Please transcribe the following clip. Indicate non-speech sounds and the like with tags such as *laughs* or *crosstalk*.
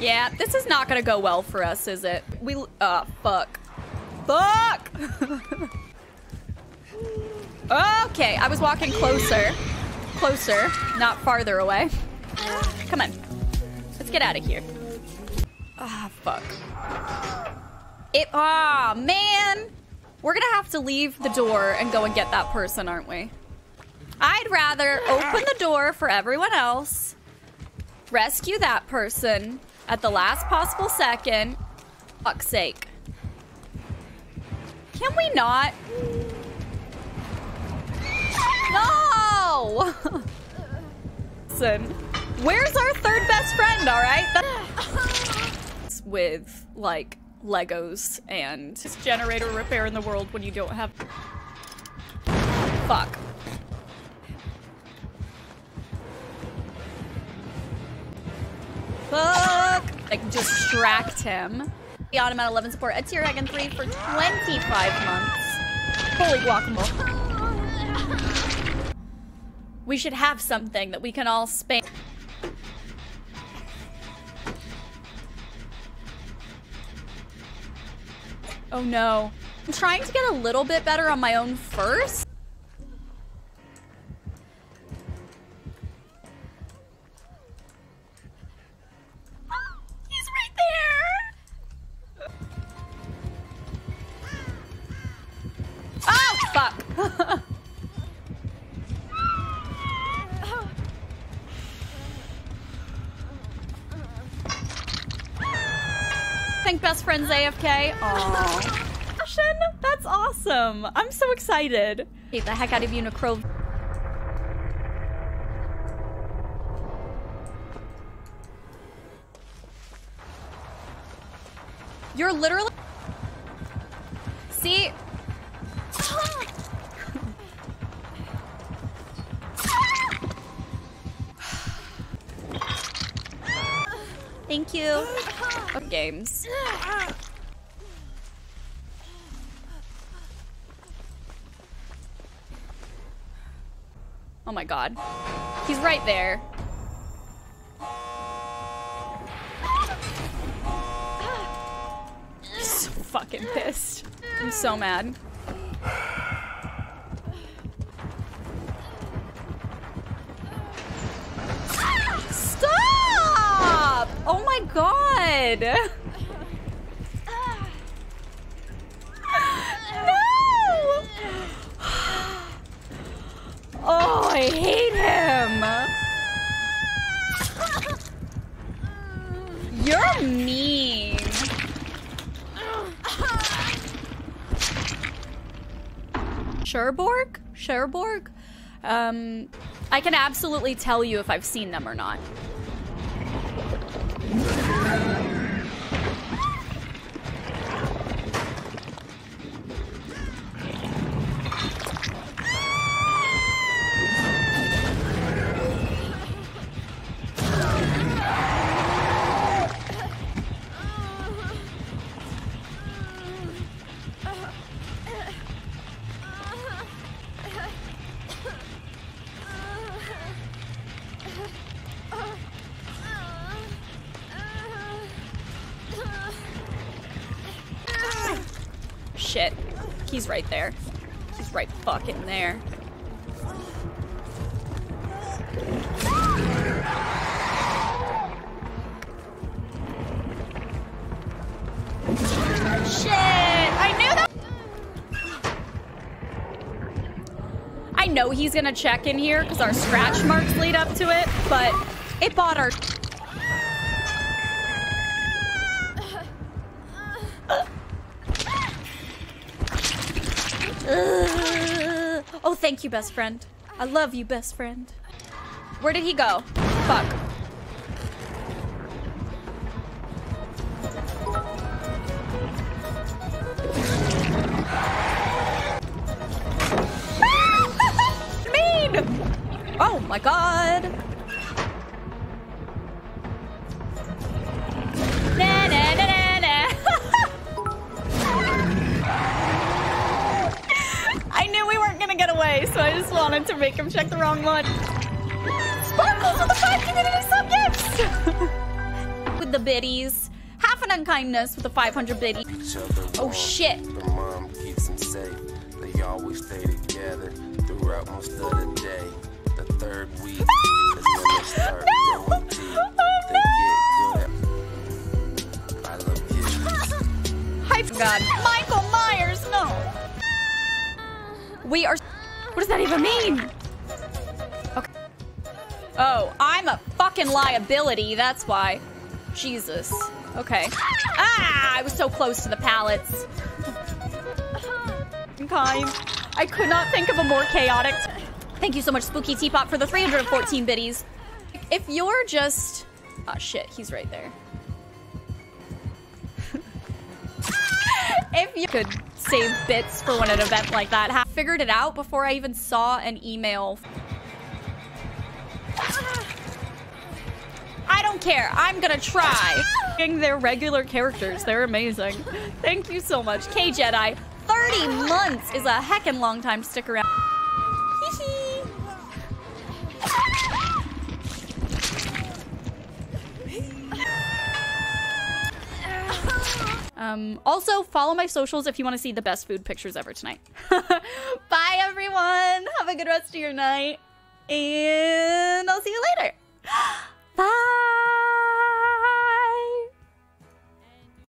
Yeah, this is not gonna go well for us, is it? We, uh, fuck. Fuck! *laughs* okay, I was walking closer. Closer, not farther away. Come on. Let's get out of here. Ah, fuck. It, ah, man. We're gonna have to leave the door and go and get that person, aren't we? I'd rather open the door for everyone else, rescue that person at the last possible second. Fuck's sake. Can we not? No! *laughs* Listen, where's our third best friend, all right? That's with, like, Legos and this generator repair in the world when you don't have... Fuck. Fuck! Like, distract him. The Autumn at 11 support a tier and 3 for 25 months. Holy guacamole. We should have something that we can all spam. Oh no. I'm trying to get a little bit better on my own first. Best friend's AFK. Aww. *laughs* That's awesome. I'm so excited. Hate the heck out of you. You're literally... See? Thank you. Games. Oh my god. He's right there. I'm so fucking pissed. I'm so mad. My god! *laughs* *sighs* Oh, I hate him. You're mean. Cherbourg? Cherbourg? Um, I can absolutely tell you if I've seen them or not. Yeah. Shit. He's right there. He's right fucking there. Shit! I knew that! I know he's gonna check in here because our scratch marks lead up to it, but it bought our Oh, thank you, best friend. I love you, best friend. Where did he go? Fuck. *laughs* mean! Oh my god. Away, so I just wanted to make him check the wrong one. Sparkles with the five community subjects! *laughs* with the biddies. Half an unkindness with the 500 biddy. Oh shit. The mom keeps them safe. They always stay together throughout most of the day. The third week is when they start *laughs* growing deep. Oh, they get good at. I love kids. Hype God. Michael Myers, no. We are. What does that even mean? Okay. Oh, I'm a fucking liability. That's why. Jesus. Okay. Ah, I was so close to the pallets. Kind. I could not think of a more chaotic. Thank you so much, Spooky Teapot, for the 314 biddies. If you're just. Oh shit, he's right there. If you could save bits for when an event like that happened. Figured it out before I even saw an email. Ah! I don't care. I'm gonna try. They're regular characters. They're amazing. Thank you so much. K Jedi. 30 months is a heckin' long time to stick around. Hee hee. Um, also, follow my socials if you want to see the best food pictures ever tonight. *laughs* Bye, everyone. Have a good rest of your night. And I'll see you later. *gasps*